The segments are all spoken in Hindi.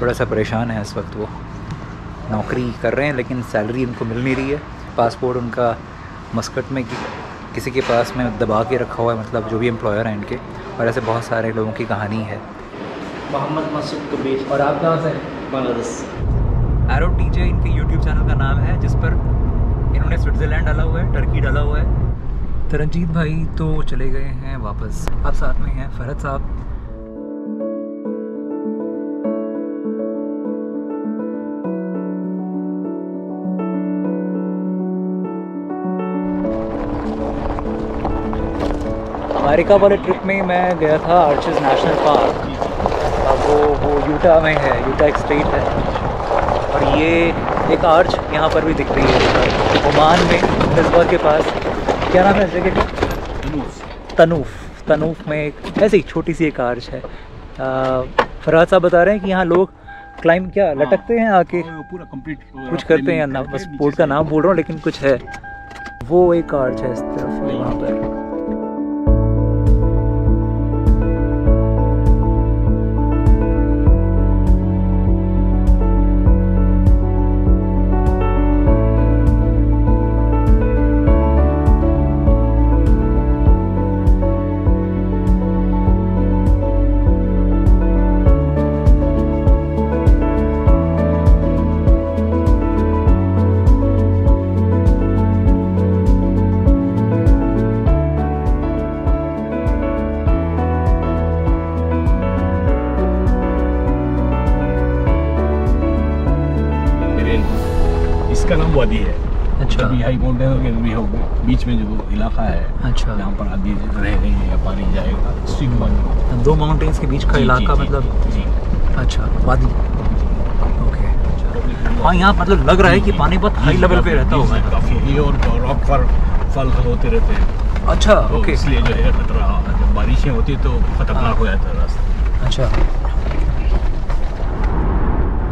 थोड़ा सा परेशान है इस वक्त वो। नौकरी कर रहे हैं लेकिन सैलरी उनको मिल नहीं रही है। पासपोर्ट उनका मस्कट में कि, किसी के पास में दबा के रखा हुआ है मतलब जो भी एम्प्लॉयर हैं इनके। और ऐसे बहुत सारे लोगों की कहानी है। मोहम्मद मसूद कबीर। और आप कहाँ से बांग्लादेश। एरो टीजे इनके यूट्यूब चैनल का नाम है जिस पर इन्होंने स्विट्ज़रलैंड डाला हुआ है टर्की डाला हुआ है। तरनजीत भाई तो चले गए हैं वापस। अब साथ में हैं फरहत साहब। अमेरिका वाले ट्रिप में मैं गया था आर्चेस नेशनल पार्क अब वो वो यूटा में है यूटा एक स्टेट है। और ये एक आर्च यहाँ पर भी दिख रही है। ओमान में निस्बा के पास। क्या नाम है इस जगह की? तनूफ। तनूफ। में एक ऐसी ही छोटी सी एक आर्च है। फरहाद साहब बता रहे हैं कि यहाँ लोग क्लाइंब क्या लटकते हैं आके? पूरा कंप्लीट कुछ करते हैं ना बस पोर्ट का नाम बोल रहा हूँ लेकिन कुछ है। वो एक आर्च है इस तरफ़ वहाँ पर। इसका वादी है। अच्छा। अभी हाई माउंटेन के भी हो बीच में जो इलाका है अच्छा। जहाँ पर आदमी रह रहे हैं या पानी जाएगा स्विंग वादी दो माउंटेन्स के बीच का इलाका मतलब जी अच्छा वादी। ओके। हाँ यहाँ मतलब लग रहा है कि पानी बहुत हाई लेवल पे रहता होगा। काफ़ी और रॉक पर फल होते रहते हैं। अच्छा तो ओके। इसलिए जो है खतरा जब बारिशें होती तो खतरनाक हो जाता है रास्ता। अच्छा।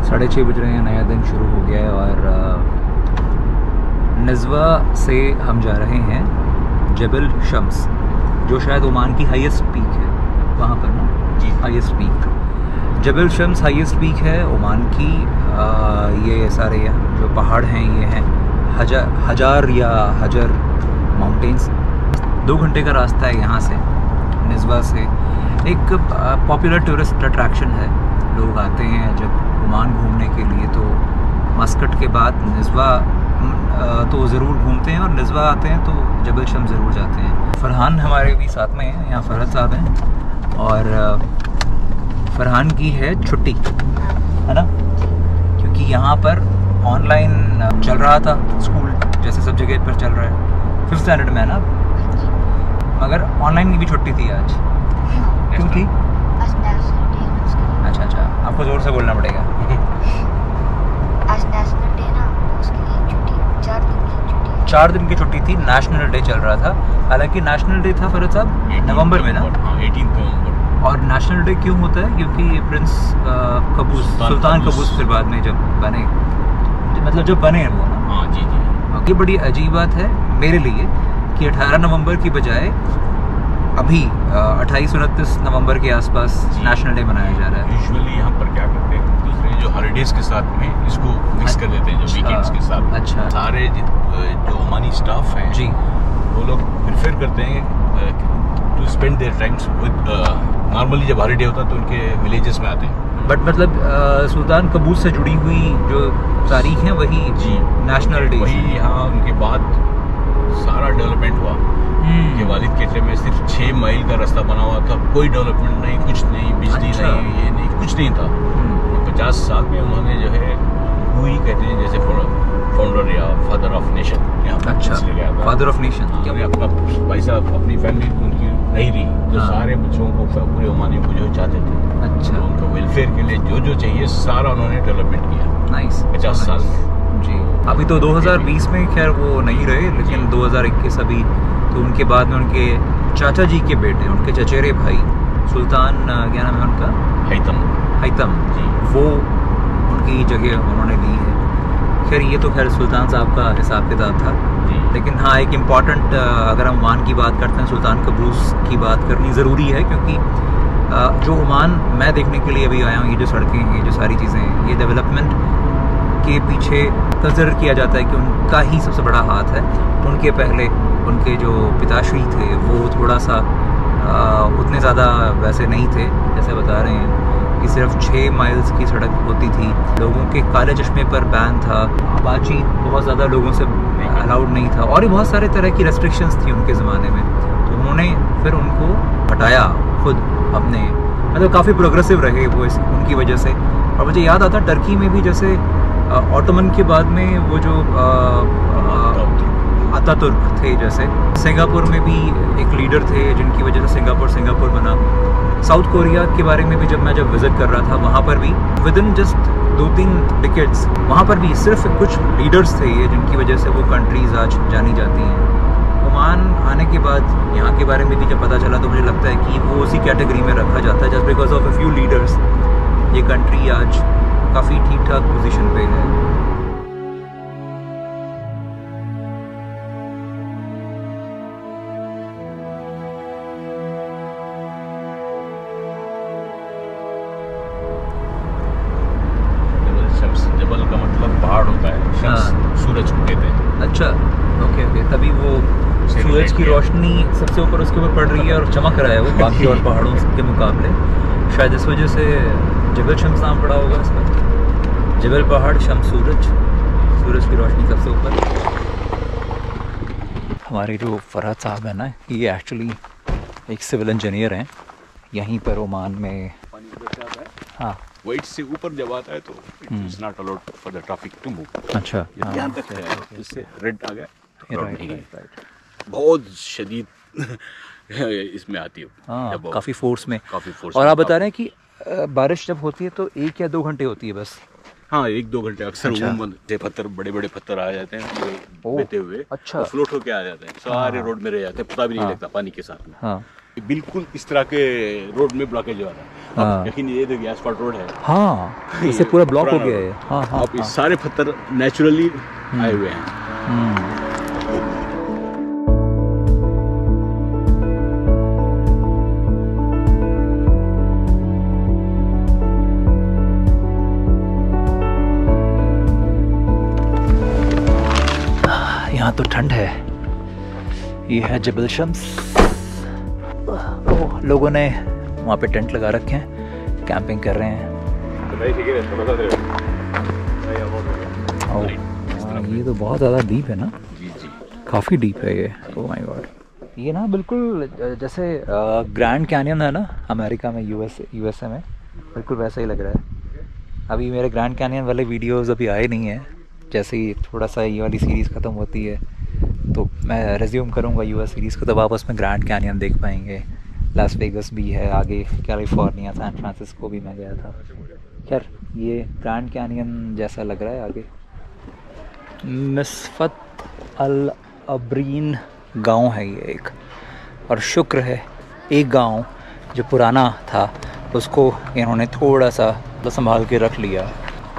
साढ़े छः बज रहे हैं नया दिन शुरू हो गया है और नज़वा से हम जा रहे हैं जबल शम्स जो शायद ओमान की हाईएस्ट पीक है। वहाँ पर ना? जी। Highest peak Jabal Shams highest peak है ओमान की अ, ये सारे जो पहाड़ हैं ये हैं। हज़ार हज़ार या हजर माउंटेन्स दो घंटे का रास्ता है यहाँ से निस्बा से। एक पॉपुलर टूरिस्ट अट्रैक्शन है। लोग आते हैं जब ओमान घूमने के लिए तो मस्कट के बाद निस्बा तो ज़रूर घूमते हैं और निस्बा आते हैं तो जबल शम ज़रूर जाते हैं। फरहान हमारे भी साथ में हैं यहाँ फरहत साहब हैं। और फरहान की है छुट्टी है ना? क्योंकि यहाँ पर ऑनलाइन चल रहा था स्कूल जैसे सब जगह पर चल रहा है। फिफ्थ स्टैंडर्ड में है ना? मगर ऑनलाइन की भी छुट्टी थी आज। क्यों थी आज नेशनल डे उसका अच्छा अच्छा आपको ज़ोर से बोलना पड़ेगा आज नेशनल डे ना उसके लिए छुट्टी चार दिन की छुट्टी है चार दिन की छुट्टी थी नेशनल डे चल रहा था। हालाँकि नेशनल डे था फरत साहब नवंबर में ना। हाँ एटीन नवंबर और नेशनल डे क्यों होता है? क्योंकि प्रिंस कबूस सुल्तान कबूस। फिर बाद में जब बने। मतलब जब बने हैं वो ना। हाँ जी जी। ये बड़ी अजीब बात है मेरे लिए कि 18 नवंबर की बजाय अभी अट्ठाईस उनतीस नवंबर के आसपास। नेशनल डे मनाया जा रहा है। यूजुअली यहाँ पर क्या करते हैं दूसरे जो हॉलीडेज के साथ में इसको मिक्स कर देते हैं जो अच्छा, वीकेंड्स के साथ। अच्छा। सारे जि- ओमानी स्टाफ हैं जी वो लोग प्रेफर करते हैं to spend their times with normally जब हॉलीडे होता है तो उनके विलेजेस में आते हैं बट मतलब अ, सुल्तान कबूस से जुड़ी हुई जो तारीख है वही जी नेशनल डे वही यहाँ उनके बाद सारा डेवलपमेंट हुआ हम्म। के वालिद के टाइम में सिर्फ़ छः माइल का रास्ता बना हुआ था कोई डेवलपमेंट नहीं कुछ नहीं बिजली अच्छा। नहीं ये नहीं कुछ नहीं था हम्म। पचास साल में उन्होंने जो है हुई कहते हैं जैसे फाउंडर या फादर ऑफ़ नेशन यहाँ अच्छा फादर ऑफ़ नेशन उन्हें अपना भाई साहब अपनी फैमिली उनकी नहीं रही तो। सारे बच्चों को पूरे ओमानी को जो चाहते थे। अच्छा। तो उनका वेलफेयर के लिए जो जो चाहिए सारा उन्होंने डेवलपमेंट किया। नाइस 50 साल में। जी। अभी तो 2020 में खैर वो नहीं रहे लेकिन 2021 अभी तो उनके बाद में उनके चाचा जी के बेटे उनके चचेरे भाई सुल्तान क्या नाम है उनका? हैतम हैतम जी। वो उनकी जगह उन्होंने ली है। खैर ये तो खैर सुल्तान साहब का हिसाब किताब था। लेकिन हाँ एक इंपॉर्टेंट अगर हम ओमान की बात करते हैं सुल्तान कबूस की बात करनी ज़रूरी है क्योंकि जो ओमान मैं देखने के लिए अभी आया हूँ ये जो सड़कें हैं ये जो सारी चीज़ें हैं ये डेवलपमेंट के पीछे कंसिडर किया जाता है कि उनका ही सबसे बड़ा हाथ है। उनके पहले उनके जो पिताश्री थे वो थोड़ा सा आ, उतने ज़्यादा वैसे नहीं थे जैसे बता रहे हैं। कि सिर्फ़ छः माइल्स की सड़क होती थी। लोगों के काले चश्मे पर बैन था। बातचीत बहुत ज़्यादा लोगों से अलाउड नहीं था। और भी बहुत सारे तरह की रेस्ट्रिक्शंस थी उनके ज़माने में। तो उन्होंने फिर उनको हटाया खुद अपने। मतलब काफ़ी प्रोग्रेसिव रहे वो इस, उनकी वजह से। और मुझे याद आता टर्की में भी जैसे ऑटोमन के बाद में वो जो अतातुर्क थे जैसे। सिंगापुर में भी एक लीडर थे जिनकी वजह से सिंगापुर सिंगापुर बना। साउथ कोरिया के बारे में भी जब मैं जब विज़िट कर रहा था, वहाँ पर भी विद इन जस्ट दो तीन टिकट्स वहाँ पर भी सिर्फ़ कुछ लीडर्स थे ये, जिनकी वजह से वो कंट्रीज़ आज जानी जाती हैं। ओमान आने के बाद, यहाँ के बारे में भी जब पता चला तो मुझे लगता है कि वो उसी कैटेगरी में रखा जाता है just because of a few leaders ये कंट्री आज काफ़ी ठीक ठाक पोजीशन पे है। चमक रहा है वो बाकी और पहाड़ों के मुकाबले। शायद इस वजह से जबल शम्स नाम पड़ा होगा इस पर जबल पहाड़ शम्स सूरज। सूरज की रोशनी सबसे ऊपर। हमारे जो फरहत साहब है ना ये एक्चुअली एक सिविल इंजीनियर हैं। यहीं पर ओमान में हाँ। से ऊपर जब आता है तो। It's not allowed for the traffic to move अच्छा। हाँ, यहाँ तक है। इससे रेड आ गया। है बहुत शदीद इसमें आती है। हाँ काफ़ी फोर्स में। काफ़ी फोर्स और आप बता रहे हैं कि बारिश जब होती है तो एक या दो घंटे होती है बस? हाँ एक दो घंटे अक्सर अच्छा। पत्थर बड़े बड़े पत्थर आ जाते हैं बहते हुए अच्छा। फ्लोट होके आ जाते हैं। सारे हाँ। रोड में रह जाते हैं पता भी नहीं हाँ। लगता पानी के साथ में। हाँ। बिल्कुल इस तरह के रोड में ब्लॉकेज हो रहा है। हाँ। यकीन ये देखिए एसफाल्ट रोड है। हाँ इसे पूरा ब्लॉक हो गया है। हाँ हाँ अब हाँ। सारे पत्थर नेचुरली आए हुए हैं। यहाँ तो ठंड है। ये है जबल शम्स। लोगों ने वहाँ पे टेंट लगा रखे हैं कैंपिंग कर रहे हैं। हाँ, ये तो बहुत ज़्यादा डीप है ना? काफ़ी डीप है ये। Oh my God. ये ना बिल्कुल जैसे ग्रैंड कैनियन है ना अमेरिका में यूएस यूएसए में। बिल्कुल वैसा ही लग रहा है। अभी मेरे ग्रैंड कैनियन वाले वीडियोस अभी आए नहीं हैं। जैसे ही थोड़ा सा ये वाली सीरीज़ ख़त्म होती है तो मैं रेज्यूम करूँगा यूएस सीरीज़ को तब आप उसमें ग्रैंड कैनियन देख पाएँगे। लास वेगस भी है, आगे कैलिफ़ोर्निया सैन फ्रांसिस्को भी मैं गया था। खैर, ये ग्रैंड कैनियन जैसा लग रहा है आगे। मिसफत अल अब्रीन गाँव है ये एक, और शुक्र है, एक गाँव जो पुराना था, उसको इन्होंने थोड़ा सा संभाल के रख लिया।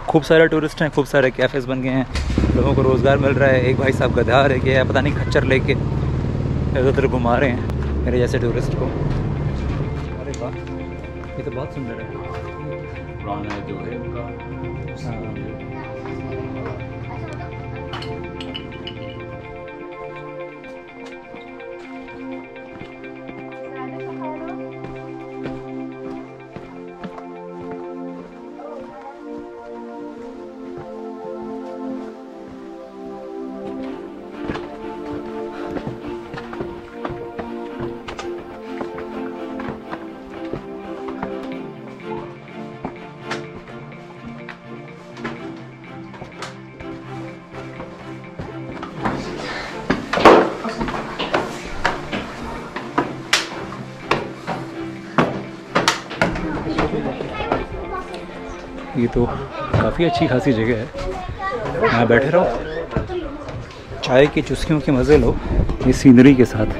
खूब सारे टूरिस्ट हैं, खूब सारे कैफ़ेज़ बन गए हैं लोगों को रोज़गार मिल रहा है, एक भाई साहब गधा रह गया है, पता नहीं खच्चर लेके इधर उधर घुमा रहे हैं, मेरे जैसे टूरिस्ट को अरे वाह, ये तो बहुत सुंदर है पुराना जो है। ये तो काफ़ी अच्छी खासी जगह है। यहाँ बैठे रहो। चाय की चुस्कियों के मज़े लो इस सीनरी के साथ।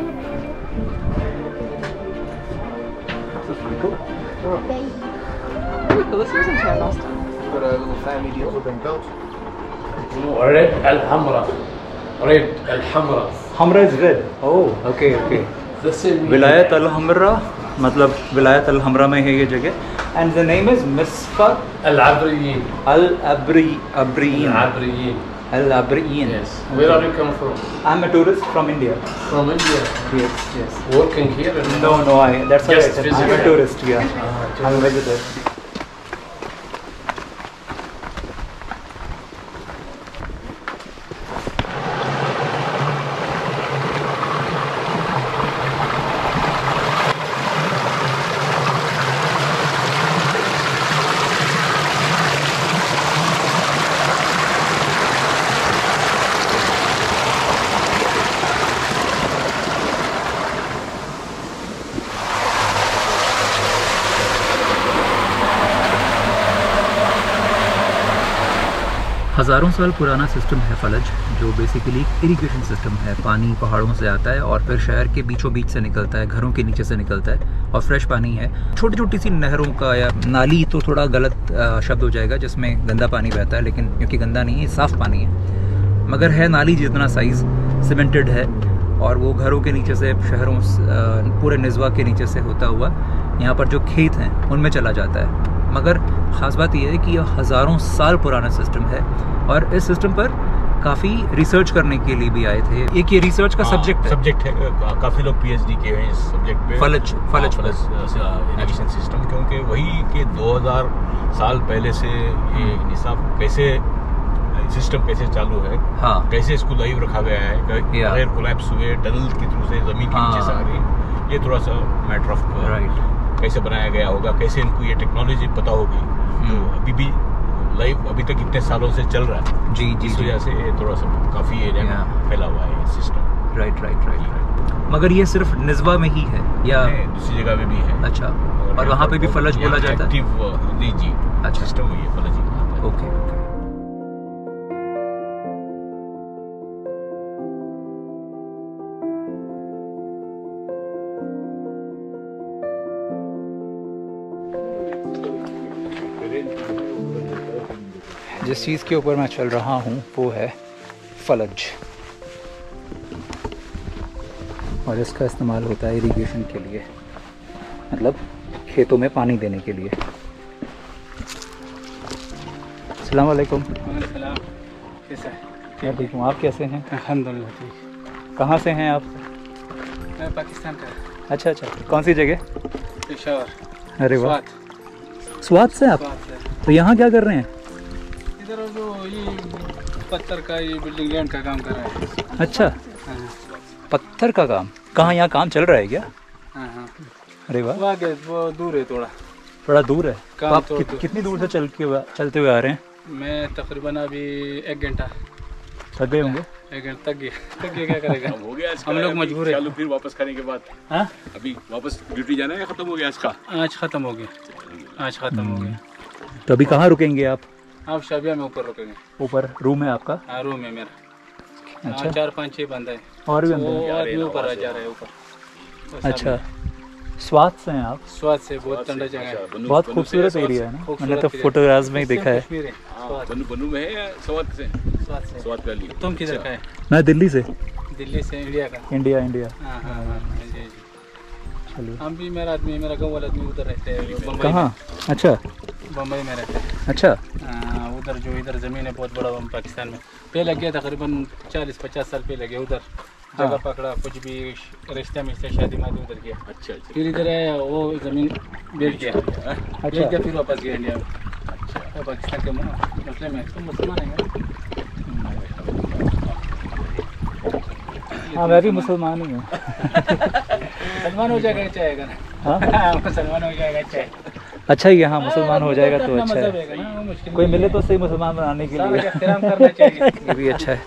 विलायत अलहमरा oh, मतलब विलायत अलहमरा में है ये जगह। and the name is Misfa Al-Abriyin. Al-Abriyin. Al-Abriyin. Yes. Where are you come from? I'm a tourist from India. From India? Yes, yes. Working here? No, no, I, that's why I said I'm a tourist, yeah. Ah, I'm a visitor. हज़ारों साल पुराना सिस्टम है फलज, जो बेसिकली इरिगेशन सिस्टम है। पानी पहाड़ों से आता है और फिर शहर के बीचों बीच से निकलता है, घरों के नीचे से निकलता है और फ्रेश पानी है। छोटी छोटी सी नहरों का या नाली तो थोड़ा गलत शब्द हो जाएगा, जिसमें गंदा पानी बहता है, लेकिन क्योंकि गंदा नहीं है, साफ़ पानी है। मगर है नाली जितना साइज़ सीमेंटेड है और वो घरों के नीचे से, शहरों पूरे निजवा के नीचे से होता हुआ यहाँ पर जो खेत हैं, उनमें चला जाता है। मगर ख़ास बात यह है कि यह हज़ारों साल पुराना सिस्टम है और इस सिस्टम पर काफ़ी रिसर्च करने के लिए भी आए थे। एक ये रिसर्च का सब्जेक्ट है। सब्जेक्ट हाँ, है का- काफ़ी लोग पीएचडी किए हैं इस सब्जेक्ट पे। फलज- फलज पर। इरिगेशन सिस्टम क्योंकि वही के 2000 साल पहले से ये निसाब कैसे सिस्टम कैसे चालू है हाँ। कैसे इसको लाइव रखा गया है बगैर कोलैप्स हुए टनल के थ्रू से ज़मीन के नीचे से आ हाँ। रही ये थोड़ा सा मैटर ऑफ़ राइट कैसे बनाया गया होगा कैसे इनको ये टेक्नोलॉजी पता होगी जो हम्म। अभी भी लाइव अभी तक इतने सालों से चल रहा है। जी जी इस वजह से थोड़ा सा काफ़ी एरिया में फैला हुआ है system right right right right मगर ये सिर्फ़ निजवा में ही है या दूसरी जगह में भी है। अच्छा और वहाँ पे भी फलज बोला जाता है? जी जी। अच्छा। सिस्टम है फलज ओके ओके जिस चीज़ के ऊपर मैं चल रहा हूँ वो है फलज। और इसका इस्तेमाल होता है इरिगेशन के लिए। मतलब खेतों में पानी देने के लिए। अस्सलाम वालेकुम। कैसा है ठीक हूँ? आप कैसे हैं? अल्हम्दुलिल्लाह ठीक। कहाँ से हैं आप? मैं पाकिस्तान का। अच्छा अच्छा। कौन सी जगह? पेशावर। अरे वाह। स्वाद। से आप? स्वात से। तो यहाँ क्या कर रहे हैं? इधर जो ये पत्थर का ये बिल्डिंग लैंड का काम कर रहा है। अच्छा। हाँ। पत्थर का काम? कहाँ यहाँ काम चल रहा है क्या? हाँ हाँ। अरे वाह। वो दूर है थोड़ा। थोड़ा दूर है। तो काम आप कित, दूर। कितनी दूर से चल के चलते हुए आ रहे हैं? मैं तकरीबन अभी एक घंटा। थक गए होंगे? एक घंटा तक गया तक गया क्या करेगा? हो गया आज हम लोग मजबूर हैं। चालू फिर वापस करने के बाद। हाँ? अभी वापस ड्यूटी जाना है खत्म हो गया आज का? आज ख़त्म हो गया। आज ख़त्म हो गया। तो अभी कहाँ रुकेंगे आप? आप शाबिया में ऊपर रुकेंगे ऊपर रूम है आपका? हाँ रूम है मेरा। अच्छा। हाँ चार पाँच छः बंदा है। और भी वो आदमी ऊपर आ जा रहा है ऊपर। अच्छा। स्वाद से हैं आप? स्वाद से बहुत ठंडा जगह है। अच्छा, बहुत खूबसूरत एरिया है ना? मैंने तो एरिया। फोटोग्राफ्स में ही देखा है। है। बन्नू में है स्वाद से? स्वाद से। स्वाद वैली तुम किधर अच्छा। का है? मैं दिल्ली से। दिल्ली से इंडिया का? India India. हाँ हाँ हाँ चलिए। हम भी मेरा आदमी मेरा गाँव वाला आदमी उधर रहते हैं। बम्बई कहाँ अच्छा। में- बम्बई में रहते हैं। अच्छा। हाँ, उधर जो इधर ज़मीन है बहुत बड़ा हम पाकिस्तान में। पहले गया तकरीबन चालीस पचास साल पहले गया उधर। हाँ। जगह पकड़ा कुछ भी रिश्ता में से शादी मादी उधर किया अच्छा अच्छा। फिर इधर आया वो ज़मीन बेच गया। बेच अच्छा गया फिर वापस गया इंडिया वो पाकिस्तान के मुस्लिम है। तुम मुसलमान है। हाँ मैं भी मुसलमान ही हूँ। मुसलमान हो जाएगा अच्छा आएगा हाँ? ना मुसलमान हो जाएगा अच्छा है अच्छा ही है मुसलमान हो जाएगा तो अच्छा है। कोई मिले तो सही मुसलमान बनाने के लिए। ये भी अच्छा है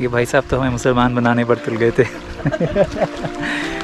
ये भाई साहब तो हमें मुसलमान बनाने पर तुल गए थे।